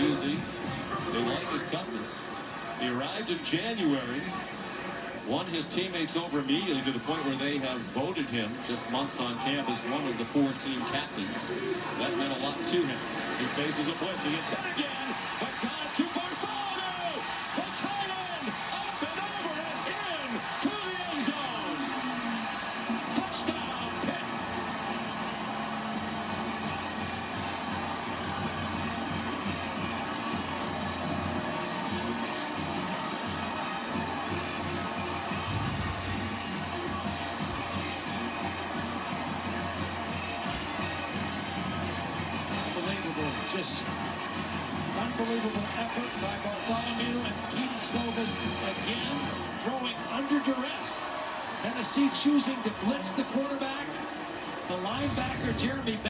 Susie. They like his toughness. He arrived in January, won his teammates over immediately to the point where they have voted him just months on campus one of the four team captains. That meant a lot to him. He faces a blitz. He gets hit again, just unbelievable effort by Bartholomew and Kedon Slovis again throwing under duress. Tennessee choosing to blitz the quarterback. The linebacker, Jeremy